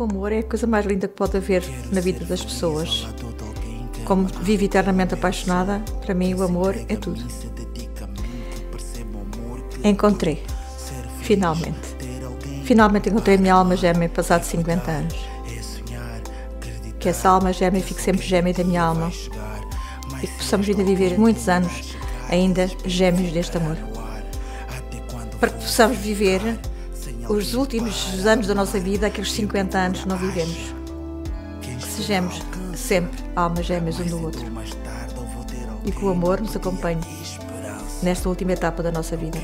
O amor é a coisa mais linda que pode haver na vida das pessoas. Como vivo eternamente apaixonada, para mim o amor é tudo. Encontrei, finalmente. Finalmente encontrei a minha alma gêmea passado 50 anos. Que essa alma gêmea fique sempre gêmea da minha alma e que possamos ainda viver muitos anos ainda gêmeos deste amor. Para que possamos viver os últimos anos da nossa vida, aqueles 50 anos não vivemos. Que sejamos sempre almas gêmeas um do outro. E que o amor nos acompanhe nesta última etapa da nossa vida.